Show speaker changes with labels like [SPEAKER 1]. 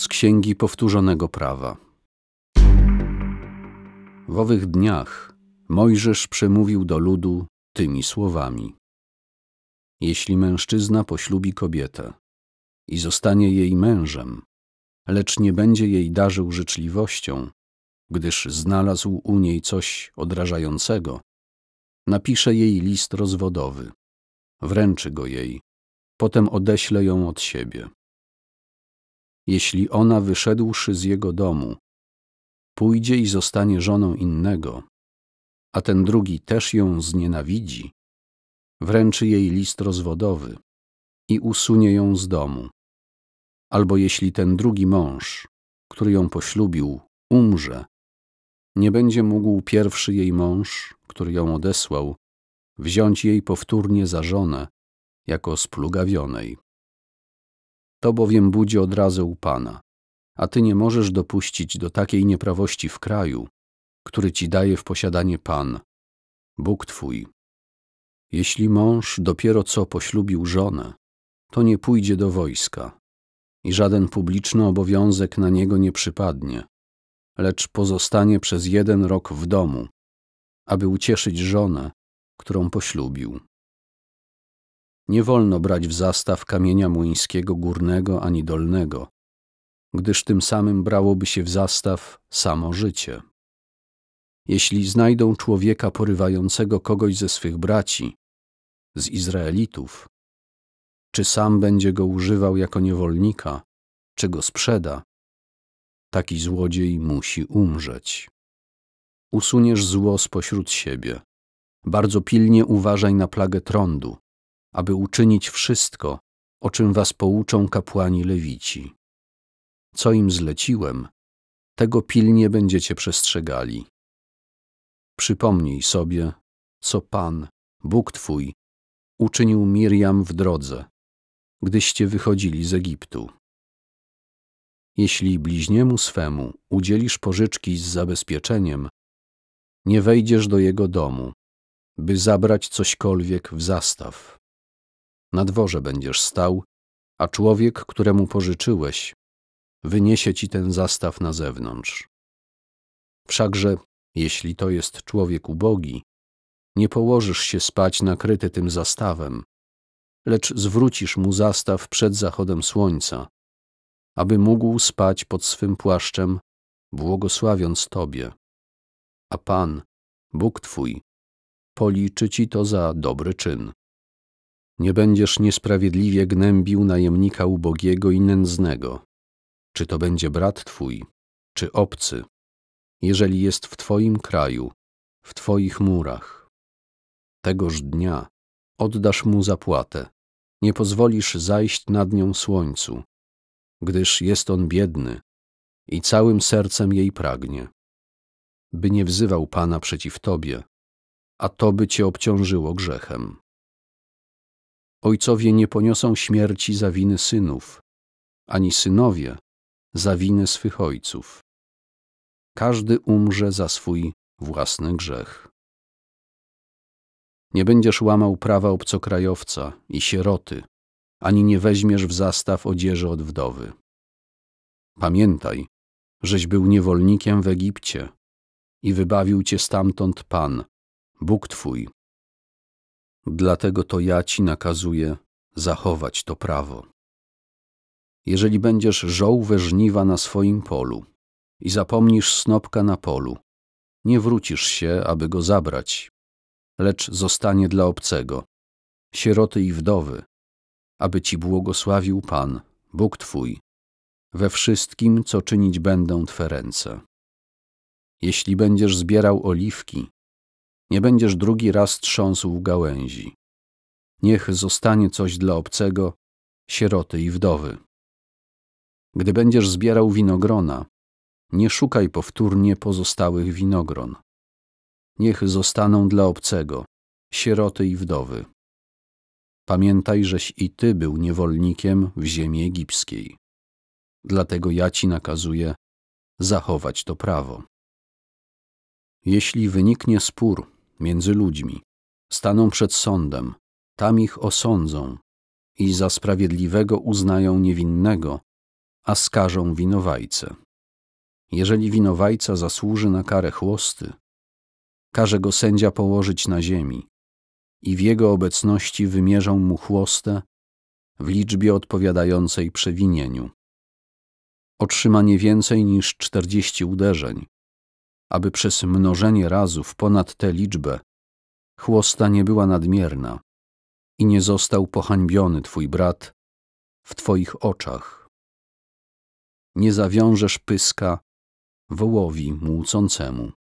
[SPEAKER 1] Z Księgi Powtórzonego Prawa. W owych dniach Mojżesz przemówił do ludu tymi słowami. Jeśli mężczyzna poślubi kobietę i zostanie jej mężem, lecz nie będzie jej darzył życzliwością, gdyż znalazł u niej coś odrażającego, napisze jej list rozwodowy, wręczy go jej, potem odeśle ją od siebie. Jeśli ona, wyszedłszy z jego domu, pójdzie i zostanie żoną innego, a ten drugi też ją znienawidzi, wręczy jej list rozwodowy i usunie ją z domu. Albo jeśli ten drugi mąż, który ją poślubił, umrze, nie będzie mógł pierwszy jej mąż, który ją odesłał, wziąć jej powtórnie za żonę, jako splugawionej. To bowiem budzi odrazę u Pana, a Ty nie możesz dopuścić do takiej nieprawości w kraju, który Ci daje w posiadanie Pan, Bóg Twój. Jeśli mąż dopiero co poślubił żonę, to nie pójdzie do wojska i żaden publiczny obowiązek na niego nie przypadnie, lecz pozostanie przez jeden rok w domu, aby ucieszyć żonę, którą poślubił. Nie wolno brać w zastaw kamienia młyńskiego górnego ani dolnego, gdyż tym samym brałoby się w zastaw samo życie. Jeśli znajdą człowieka porywającego kogoś ze swych braci, z Izraelitów, czy sam będzie go używał jako niewolnika, czy go sprzeda, taki złodziej musi umrzeć. Usuniesz zło spośród siebie. Bardzo pilnie uważaj na plagę trądu, aby uczynić wszystko, o czym was pouczą kapłani lewici. Co im zleciłem, tego pilnie będziecie przestrzegali. Przypomnij sobie, co Pan, Bóg Twój, uczynił Miriam w drodze, gdyście wychodzili z Egiptu. Jeśli bliźniemu swemu udzielisz pożyczki z zabezpieczeniem, nie wejdziesz do jego domu, by zabrać cośkolwiek w zastaw. Na dworze będziesz stał, a człowiek, któremu pożyczyłeś, wyniesie ci ten zastaw na zewnątrz. Wszakże, jeśli to jest człowiek ubogi, nie położysz się spać nakryty tym zastawem, lecz zwrócisz mu zastaw przed zachodem słońca, aby mógł spać pod swym płaszczem, błogosławiąc Tobie. A Pan, Bóg Twój, policzy Ci to za dobry czyn. Nie będziesz niesprawiedliwie gnębił najemnika ubogiego i nędznego, czy to będzie brat Twój, czy obcy, jeżeli jest w Twoim kraju, w Twoich murach. Tegoż dnia oddasz mu zapłatę, nie pozwolisz zajść nad nią słońcu, gdyż jest on biedny i całym sercem jej pragnie. By nie wzywał Pana przeciw Tobie, a to by Cię obciążyło grzechem. Ojcowie nie poniosą śmierci za winy synów, ani synowie za winy swych ojców. Każdy umrze za swój własny grzech. Nie będziesz łamał prawa obcokrajowca i sieroty, ani nie weźmiesz w zastaw odzieży od wdowy. Pamiętaj, żeś był niewolnikiem w Egipcie i wybawił cię stamtąd Pan, Bóg Twój. Dlatego to ja Ci nakazuję zachować to prawo. Jeżeli będziesz żołwę żniwa na swoim polu i zapomnisz snopka na polu, nie wrócisz się, aby go zabrać, lecz zostanie dla obcego, sieroty i wdowy, aby Ci błogosławił Pan, Bóg Twój, we wszystkim, co czynić będą Twe ręce. Jeśli będziesz zbierał oliwki, nie będziesz drugi raz trząsł gałęzi. Niech zostanie coś dla obcego, sieroty i wdowy. Gdy będziesz zbierał winogrona, nie szukaj powtórnie pozostałych winogron. Niech zostaną dla obcego, sieroty i wdowy. Pamiętaj, żeś i ty był niewolnikiem w ziemi egipskiej. Dlatego ja ci nakazuję zachować to prawo. Jeśli wyniknie spór między ludźmi, staną przed sądem, tam ich osądzą i za sprawiedliwego uznają niewinnego, a skażą winowajcę. Jeżeli winowajca zasłuży na karę chłosty, każe go sędzia położyć na ziemi i w jego obecności wymierzą mu chłostę w liczbie odpowiadającej przewinieniu. Otrzyma nie więcej niż czterdzieści uderzeń, aby przez mnożenie razów ponad tę liczbę chłosta nie była nadmierna i nie został pohańbiony twój brat w twoich oczach. Nie zawiążesz pyska wołowi młócącemu.